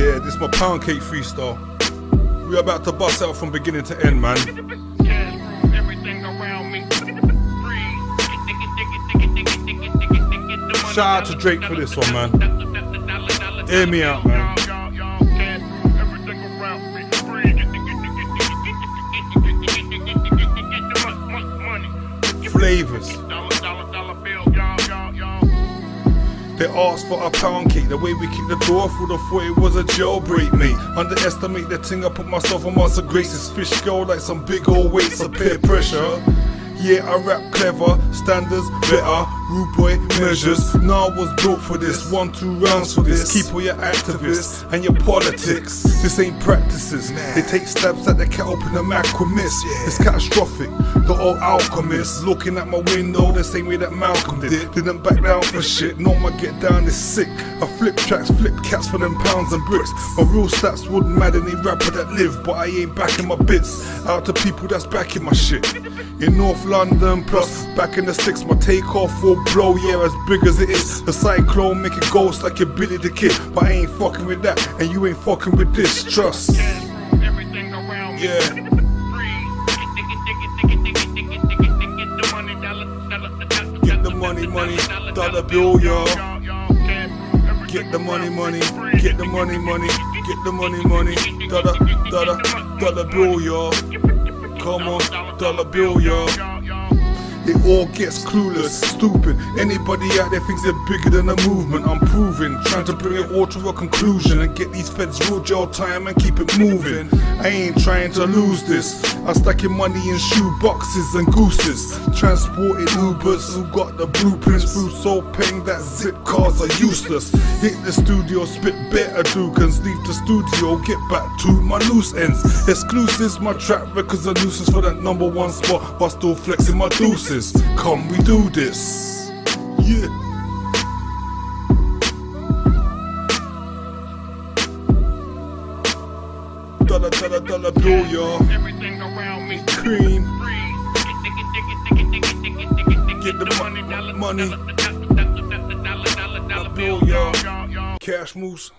Yeah, this my pound cake freestyle. We about to bust out from beginning to end, man. Shout out to Drake for this one, man. Hear me out, man. Flavors. They asked for a pound cake, the way we kicked the door through the thought it was a jailbreak, mate. Underestimate the thing, I put myself on my graces. Fish girl like some big old weights of peer pressure. Yeah, I rap clever, standards better, rude boy measures. Nah, I was built for this, one, two rounds for this. Keep all your activists and your politics. This ain't practices. They take stabs at the cat open the Mac miss. It's catastrophic. The old alchemist looking at my window the same way that Malcolm did. Didn't back down for shit. No, my get down is sick. I flip tracks, flip cats for them pounds and bricks. My real stats wouldn't matter any rapper that live, but I ain't backing my bits. Out to people that's backing my shit. In North London, plus back in the sticks, my takeoff will blow, yeah, as big as it is. The cyclone make it ghost like your Billy the Kid, but I ain't fucking with that, and you ain't fucking with this. Trust. Yeah. Get the money, money, dollar bill, y'all. Get the money, money, get the money, money, get the money, money, dollar, dollar, dollar bill, y'all. Come on, dollar bill, y'all. It all gets clueless, stupid. Anybody out there thinks they're bigger than a movement. I'm proving, trying to bring it all to a conclusion and get these feds real jail time and keep it moving. I ain't trying to lose this. I'm stacking money in shoe boxes and gooses. Transporting Ubers who got the blueprints through so paying that zip cars are useless. Hit the studio, spit better dukans, leave the studio, get back to my loose ends. Exclusives, my track records are nuisance for that number one spot, but still flexing my deuces. Come, we do this. Yeah. Dollar, dollar, dollar bill, y'all. Cream. Get the money, money. Dollar bill, y'all. Cash moves.